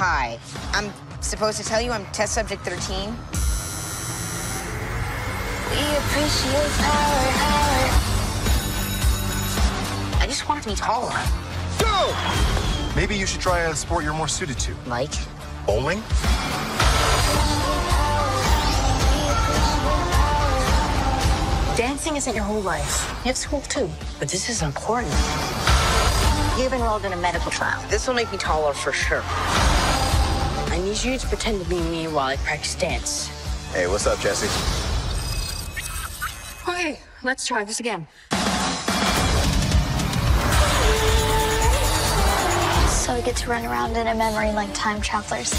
Hi. I'm supposed to tell you I'm test subject 13? We appreciate power, power. I just want to be taller. Go! Maybe you should try a sport you're more suited to. Like? Bowling? Dancing isn't your whole life. You have school too. But this is important. You've enrolled in a medical trial. This will make me taller for sure. I need you to pretend to be me while I practice dance. Hey, what's up, Jesse? Okay, let's try this again. So we get to run around in a memory like time travelers.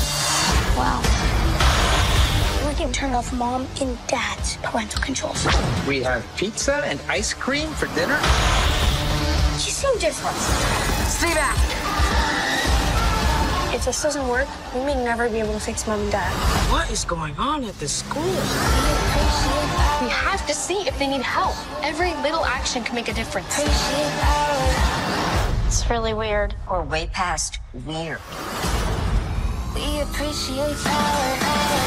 Wow. We can turn off mom and dad's parental controls. We have pizza and ice cream for dinner. You seem different. Stay back! If this doesn't work, we may never be able to fix mom and dad. What is going on at this school? We have to see if they need help. Every little action can make a difference. It's really weird. Or way past weird. We appreciate power, power.